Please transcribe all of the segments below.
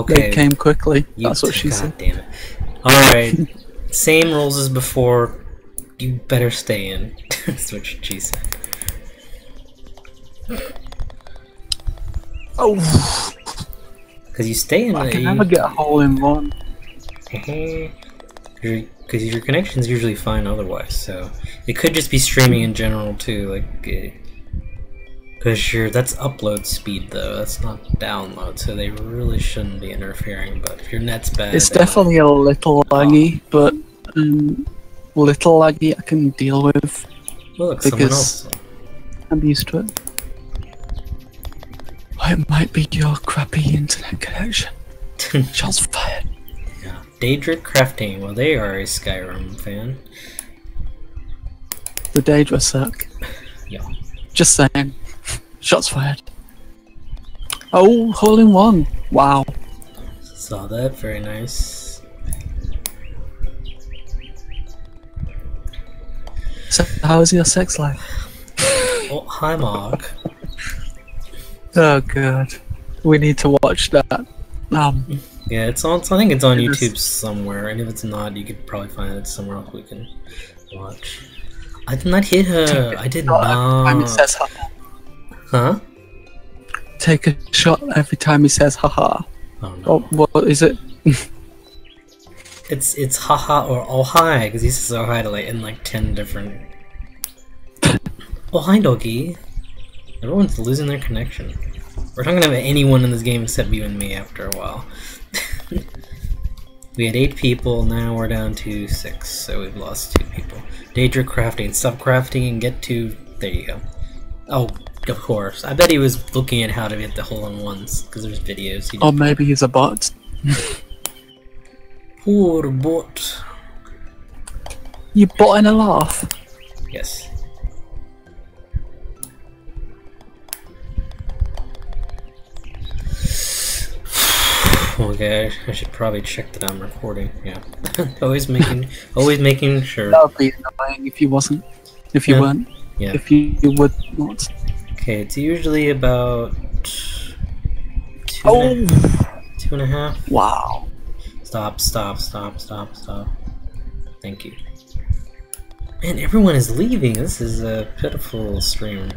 Okay. They came quickly. you- That's what she God said. damn it. Alright. Same rules as before. You better stay in. That's what she said. Oh, Because you stay in I the. can never get a hole in one. Because your connection's usually fine otherwise, so it could just be streaming in general too, like. Because your that's upload speed though, that's not download, so they really shouldn't be interfering. But if your net's bad, It's definitely a little laggy, but um, little laggy I can deal with. Look, someone because- else. I'm used to it. Well, It might be your crappy internet connection. Shots fired. yeah. Daedric Crafting, well, they are a Skyrim fan. The Daedra suck. Yeah. Just saying. Shots fired. Oh, hole in one. Wow. Saw that, very nice. So, how is your sex life? Oh, hi, Mark. Oh god. We need to watch that. Um, Yeah, it's on. I think it's on It is- YouTube somewhere, and if it's not, you could probably find it somewhere else we can watch. I did not hit her. I did shot every time he not. haha. Huh? Take a shot every time he says haha. Oh no. Oh, what is it? It's it's haha or oh hi because he says oh hi to like in like ten different. oh hi doggy. Everyone's losing their connection. We're not gonna have anyone in this game except you and me after a while. we had eight people, now we're down to six, so we've lost two people. Daedra crafting, stop crafting and get to. There you go. Oh, of course. I bet he was looking at how to get the hole in ones because there's videos. He Or maybe he's a bot. Poor bot. You bot in a laugh. Yes. Okay, I should probably check that I'm recording. Yeah, always making, always making sure. That would be annoying if you wasn't. If you Yeah. weren't. Yeah. If you, you would not. Okay, it's usually about two, Oh! and a, oh. two and a half. Wow. Stop! Stop! Stop! Stop! Stop! Thank you. Man, everyone is leaving. This is a pitiful stream.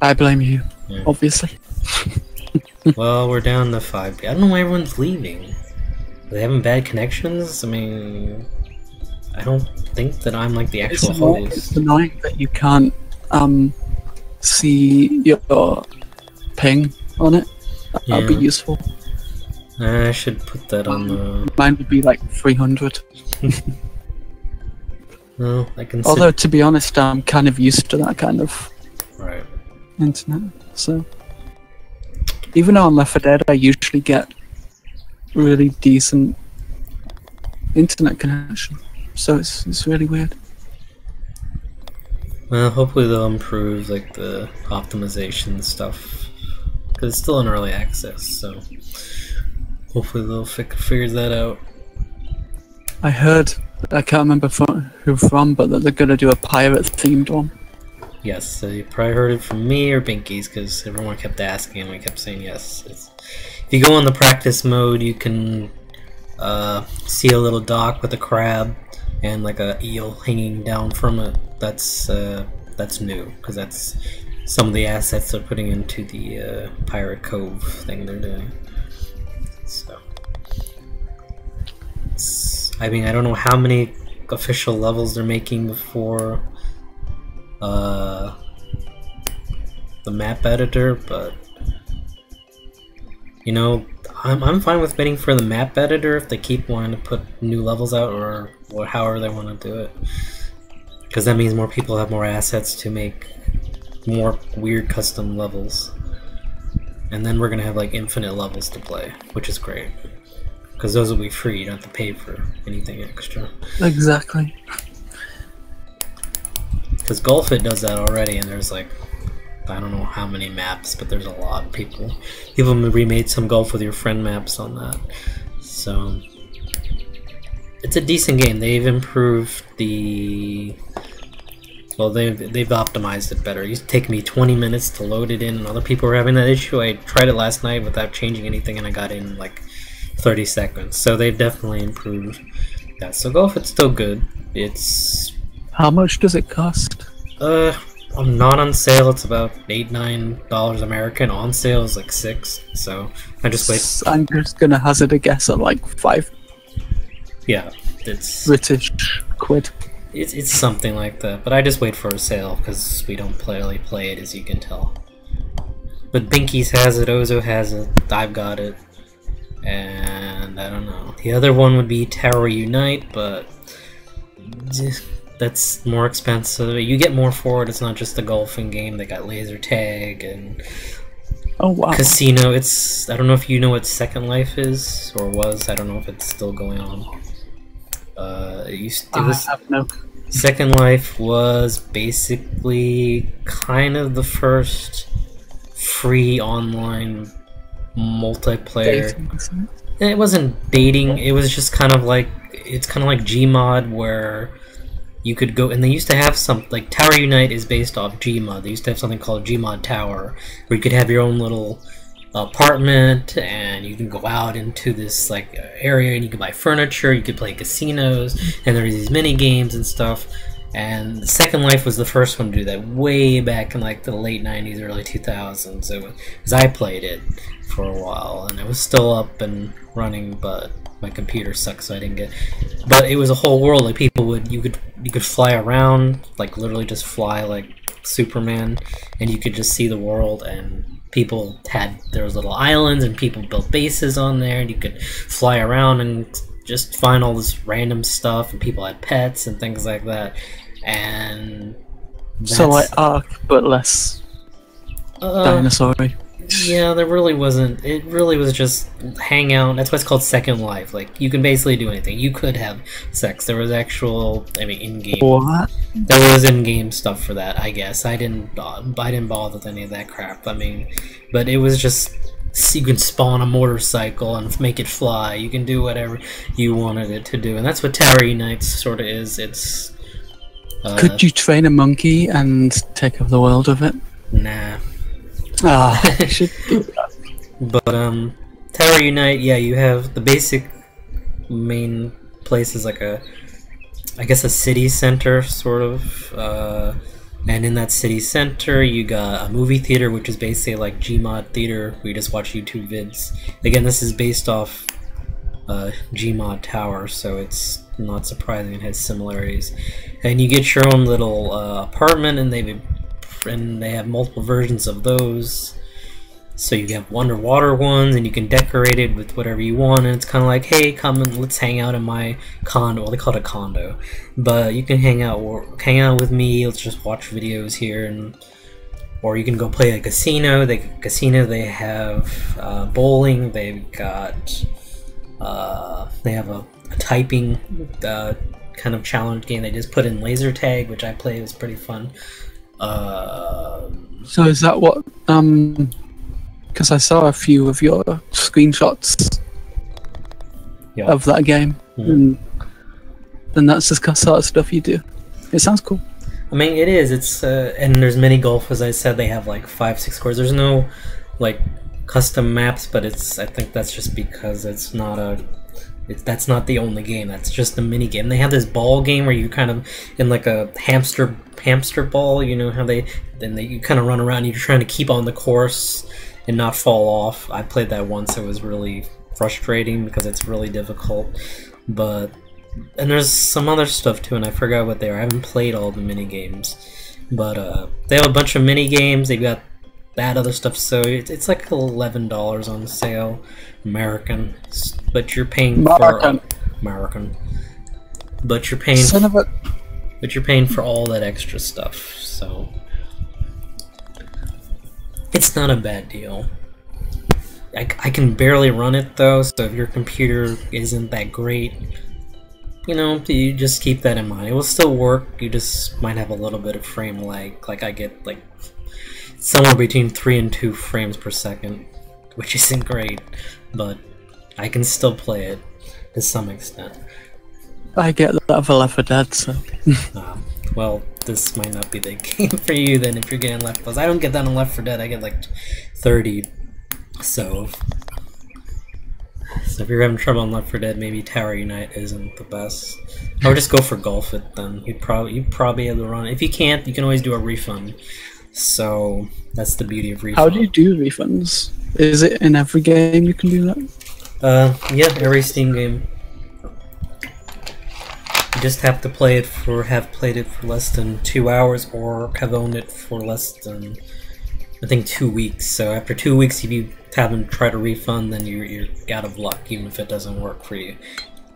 I blame you, Yeah. obviously. Well, we're down to five. I don't know why everyone's leaving. Are they having bad connections? I mean, I don't think that I'm like the actual it's host. annoying that you can't um see your ping on it. That'd be useful. I should put that on the. Mine would be like 300. Well, I can. Although, to be honest, I'm kind of used to that kind of right. internet. So, even though I'm Left 4 Dead, I usually get really decent internet connection. So it's it's really weird. Well, hopefully they'll improve like the optimization stuff because it's still in early access. So hopefully they'll fi- figure that out. I heard, I can't remember from, who from, but that they're gonna do a pirate themed one. Yes, so you probably heard it from me or Binkies because everyone kept asking and we kept saying yes. It's, if you go on the practice mode, you can uh, see a little dock with a crab and like a eel hanging down from it. That's uh, that's new because that's some of the assets they're putting into the uh, Pirate Cove thing they're doing. So, it's, I mean, I don't know how many official levels they're making before uh, the map editor, but you know, I'm, I'm fine with waiting for the map editor if they keep wanting to put new levels out or, or however they want to do it. Because that means more people have more assets to make more weird custom levels. And then we're going to have like infinite levels to play, which is great. Because those will be free, you don't have to pay for anything extra. Exactly. Because Golf It does that already, and there's like I don't know how many maps, but there's a lot. Of people Even remade some Golf with Your Friend maps on that, so it's a decent game. They've improved the Well, they've they've optimized it better. It used to take me 20 minutes to load it in, and other people were having that issue. I tried it last night without changing anything, and I got in like 30 seconds. So they've definitely improved that. So Golf, it's still good. It's How much does it cost? uh, I'm not on sale. It's about eight nine dollars American. On sale is like six. So I just wait. I'm just gonna hazard a guess at like five Yeah, it's British quid. It's, it's something like that. But I just wait for a sale because we don't play, really play it, as you can tell. But Binkies has it. Ozo has it. I've got it. And I don't know. The other one would be Tower Unite, but that's more expensive. You get more for it. It's not just a golfing game. They got laser tag and Oh wow! casino. It's I don't know if you know what Second Life is or was. I don't know if it's still going on. Uh, it used it I was have no. Second Life was basically kind of the first free online multiplayer. dating. And It wasn't dating. It was just kind of like it's kind of like Gmod where you could go and they used to have some like Tower Unite is based off Gmod. They used to have something called Gmod Tower where you could have your own little apartment and you can go out into this like area and you can buy furniture, you could play casinos and there's these mini games and stuff. And Second Life was the first one to do that way back in like the late 90s, early 2000s. It was, 'cause I played it for a while and it was still up and running, but my computer sucks, so I didn't get. But it was a whole world. Like people would, you could, you could fly around, like literally just fly like Superman, and you could just see the world. And people had there was little islands, and people built bases on there, and you could fly around and just find all this random stuff. And people had pets and things like that. And So like Ark, but less uh, dinosaur. Yeah, there really wasn't. It really was just hang out. That's why it's called Second Life. Like you can basically do anything. You could have sex. There was actual, I mean, in-game. What? There was in-game stuff for that. I guess I didn't. I didn't bother with any of that crap. I mean, but it was just you can spawn a motorcycle and make it fly. You can do whatever you wanted it to do, and that's what Tower Unites sort of is. It's. Uh, Could you train a monkey and take over the world with it? Nah. Ah. But um, Tower Unite, yeah, you have the basic main place is like a, I guess a city center sort of, uh, and in that city center you got a movie theater which is basically like Gmod theater where you just watch YouTube vids. Again, this is based off uh, Gmod Tower, so it's not surprising it has similarities. And you get your own little uh, apartment, and they and they have multiple versions of those. So you have underwater ones, and you can decorate it with whatever you want. And it's kind of like, hey, come and let's hang out in my condo. Well, they call it a condo, but you can hang out, hang out with me. Let's just watch videos here, and or you can go play a casino. They casino. They have uh, bowling. They've got uh, they have a, a typing uh, kind of challenge game. They just put in laser tag, which I play. It was pretty fun. Uh, So is that what? Um, because I saw a few of your screenshots Yeah. of that game, Mhm. and, and that's the sort of stuff you do. It sounds cool. I mean, it is. It's uh, and there's mini golf. As I said, they have like five, six courses. There's no like custom maps, but it's. I think that's just because it's not a. It's that's not the only game. That's just a mini game. They have this ball game where you kind of in like a hamster hamster ball. You know how they then they you kind of run around. You're trying to keep on the course and not fall off. I played that once. It was really frustrating because it's really difficult. But and there's some other stuff too, and I forgot what they are. I haven't played all the mini games, but uh, they have a bunch of mini games. They've got that other stuff, so it's, it's like eleven dollars on sale, American, but you're paying American. for American, but you're paying Son of a. but you're paying for all that extra stuff, so it's not a bad deal. I, I can barely run it though, so if your computer isn't that great, you know, you just keep that in mind. It will still work, you just might have a little bit of frame lag. Like, I get like somewhere between 3 and 2 frames per second, which isn't great, but I can still play it to some extent. I get that of a Left 4 Dead, so Um, well, this might not be the game for you then if you're getting left plus I don't get that on Left 4 Dead, I get like 30. So so if you're having trouble on Left 4 Dead, maybe Tower Unite isn't the best. Or just go for Golf it then. You'd probably you'd probably able to run. If you can't, you can always do a refund. So that's the beauty of refunds. How do you do refunds? Is it in every game you can do that? Uh, yeah, every Steam game. You just have to play it for have played it for less than two hours, or have owned it for less than I think two weeks. So after two weeks, if you haven't tried a refund, then you're you're out of luck, even if it doesn't work for you.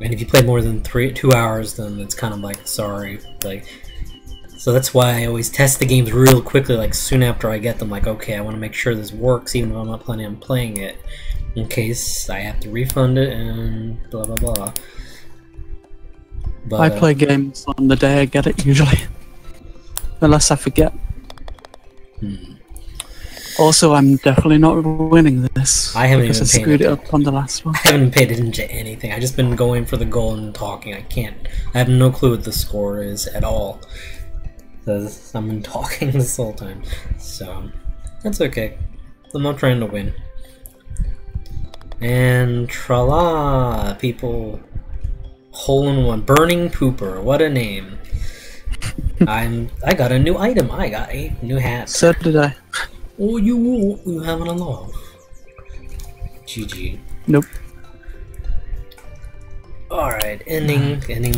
And if you play more than three two hours, then it's kind of like sorry, like. So that's why I always test the games real quickly, like soon after I get them. Like, okay, I want to make sure this works, even though I'm not planning on playing it, in case I have to refund it and blah blah blah. But, I uh, play games on the day I get it usually, unless I forget. hmm. Also, I'm definitely not winning this. I haven't because even I screwed it up on the last one. I haven't paid attention to anything. I've just been going for the goal and talking. I can't. I have no clue what the score is at all. I've been talking this whole time. So that's okay. I'm not trying to win. And tra la people hole in one burning pooper. What a name. I'm. I got a new item. I got a new hat. So did I. Oh, you you a laugh? GG. Nope. All right, ending ending